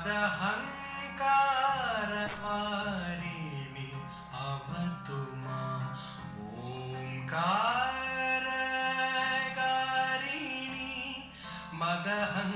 मदहङ्कारिणी अवतु मा ॐकारिणी मदहङ्